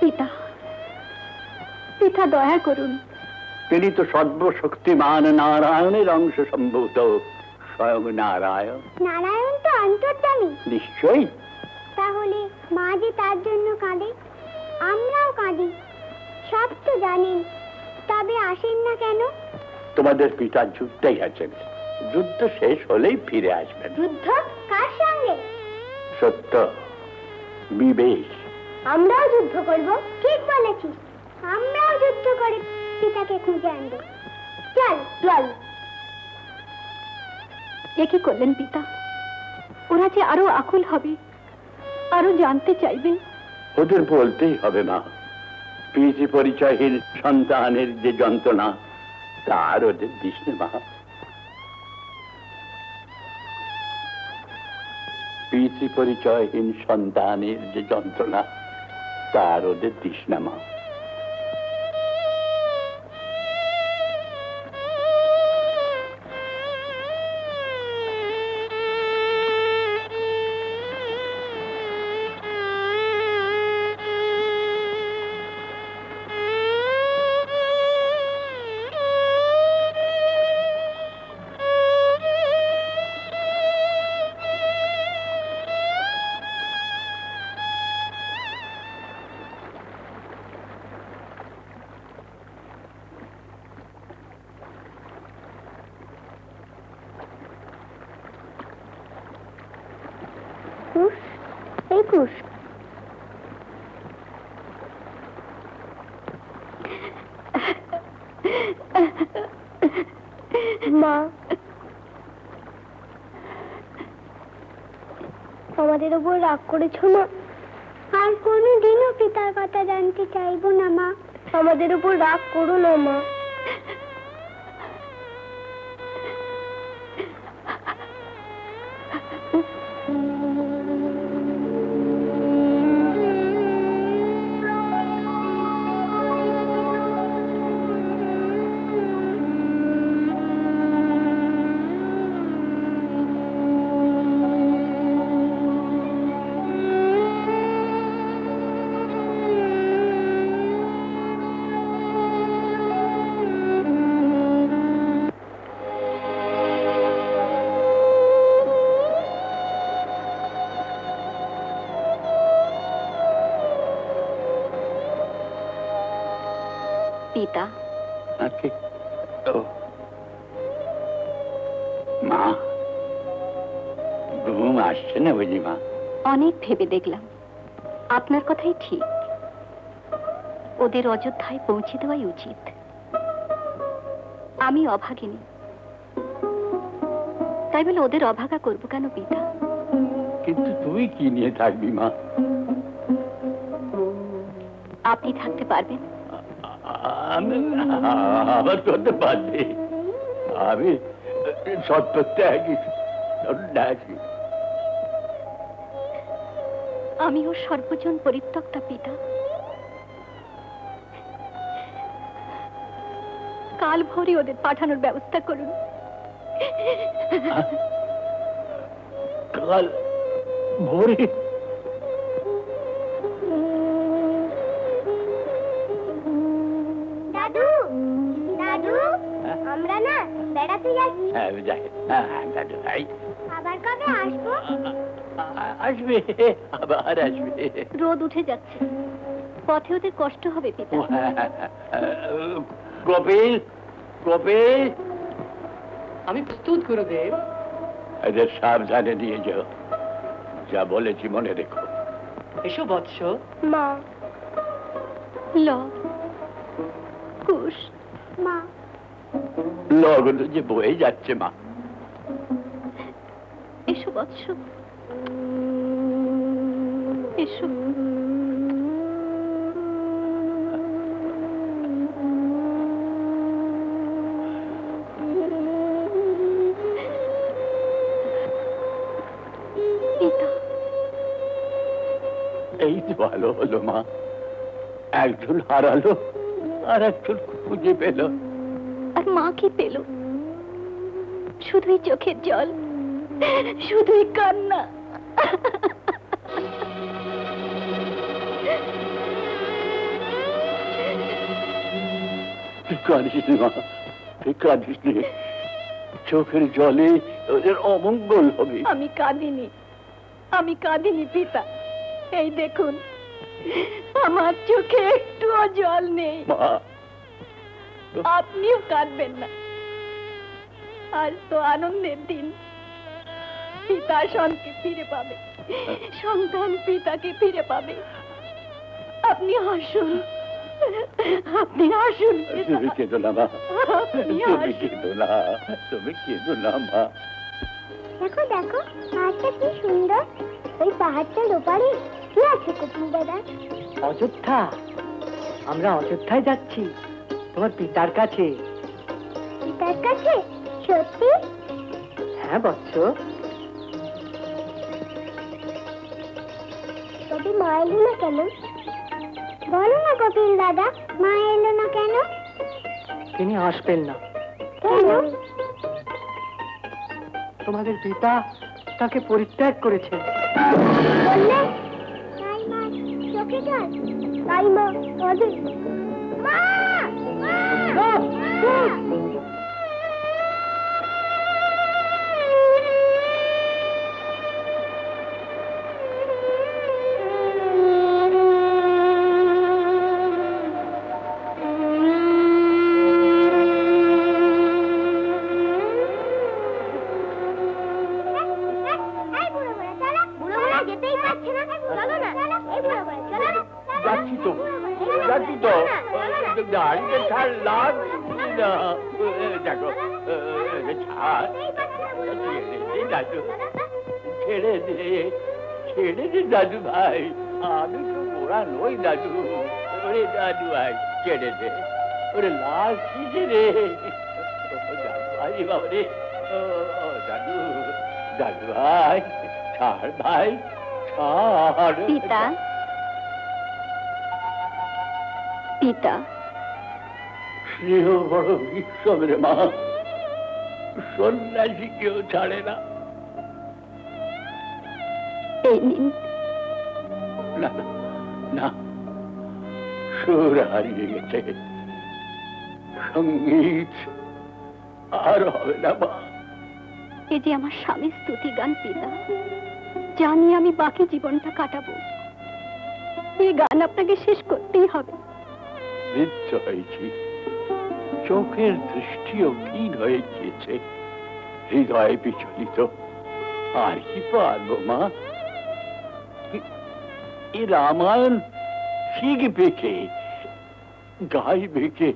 পিতা। পিতা দয়া করুন। তিনি তো সর্বশক্তিমান নারায়ণের অংশ সম্ভূত। স্বয়ং নারায়ণ। নারায়ণ তো অন্তর্যামী। নিশ্চয়ই। তাহলে মা যে তার জন্য কাঁদে আমরাও কাঁদি। সব তো জানেন তবে আসেন না কেন? তোমাদের পিতা যুদ্ধেই আছেন। যুদ্ধ শেষ হলেই ফিরে আসবেন। যুদ্ধ কার সঙ্গে? সত্য। বিবেক। আমরাও যুদ্ধ করব ঠিক বলেছিস। আমরাও যুদ্ধ করে পিতাকে খুঁজে আনব। চল চল। এ কি করলেন পিতা? ওরা যে আরও আকুল হবে আরও জানতে চাইবে। ওদের বলতেই হবে মা পিতৃ পরিচয়হীন সন্তানের যে যন্ত্রণা তার ওদের দিস নে, মা। পিতৃ পরিচয়হীন সন্তানের যে যন্ত্রণা তার ওদের এই কুশ মা আমাদের উপর রাগ করেছ না আর কোনোদিনও পিতার কথা জানতে চাইব না মা। আমাদের উপর রাগ করো না মা। পিতা মা। ঘুম আসছে না বুঝি মা? অনেক ভেবে দেখলাম। আপনার কথাই ঠিক। ওদের অযোধ্যায় পৌঁছে দেওয়াই উচিত। আমি অভাগিনী। তাই বলে ওদের অভাগা করব কেন পিতা? কিন্তু তুই কি নিয়ে থাকবি মা? আপনি থাকতে পারবেন। আমি আবার করতে পারছি। আমি সত্যত্যাগী সন্ন্যাসী আমিও সর্বজন পরিত্যক্তা পিতা। কাল ভোরে ওদের পাঠানোর ব্যবস্থা করুন। কাল ভোরে হ্যাঁ যাই। হ্যাঁ হ্যাঁ ভাই আবার কবে আসব? আসবে আবার আসবে। রোদ উঠে যাচ্ছে। পথে ওদের কষ্ট হবে পিতা। কপিল কপিল আমি প্রস্তুত গুরুদেব। এদের সাবধানে নিয়ে যাও। যা বলেছি মনে রেখো। এসো বৎস। মা ল। যে বয়ে যাচ্ছে মা। এসো বৎস। এসো। এই তো ভালো হলো মা। একজন হারালো আর একজন খুঁজে পেল। আর মাকে পেল? শুধুই চোখের জল শুধুই কান্না। চোখের জলে ওদের অমঙ্গল হবে। আমি কাঁদিনি। আমি কাঁদিনি পিতা। এই দেখুন আমার চোখে একটু জল নেই। মা আপনিও কাঁদবেন না। আজ তো আনন্দের দিন। পিতা সন্তানকে ফিরে পাবে। সন্তান পিতাকে ফিরে পাবে। আপনি হাসুন আপনি হাসুন তুমি কেঁদো না মা। তুমি কেঁদো না তুমি কেঁদো না মা। দেখো দেখো পাহাড়টা কি সুন্দর। ওই পাহাড়টার ওপারে কি আছে কপিল দাদা? অযোধ্যা। আমরা অযোধ্যায় যাচ্ছি। তোমার পিতার কাছে। পিতার কাছে? সত্যি? হ্যাঁ বৎস। তবে মা এলো না কেন? বলো না কপিল দাদা মা এলো না কেন? তিনি আসবেন না। কেন? তোমাদের পিতা তাকে পরিত্যাগ করেছেন। তাই মা তাই মা মা! যেতেই পারছে না। চলো না। চলো না। যাচ্ছি তো যাচ্ছি তো। দাঁড়িয়ে ছাড়লাম না। দেখো ছাড়। ছেড়ে দাদু, ছেড়ে দে ছেড়ে দে দাদু ভাই। আমি তো মোড়া নই দাদু। ওরে দাদু ভাই, ছেড়ে দে। ওরে লাল কিসে রে। বাবা রে দাদু। দাদু ভাই ছাড় ভাই ছাড় পিতা পিতা স্নেহ বড় রে মা। সন্ন্যাসী কেউ ছাড়ে না। এই নিন। না সুর হারিয়ে গেছে। সংগীত আর হবে না মা। এই যে আমার স্বামীর স্তুতি গান পিতা জানি আমি বাকি জীবনটা কাটাবো। এই গান আপনাকে শেষ করতেই হবে। বৃদ্ধ হয়েছি। চোখের দৃষ্টিও ক্ষীণ হয়ে গিয়েছে। হৃদয় বিচলিত। আর কি পারব, মা? এ- রামায়ণ শিখবে কে গাইবে কে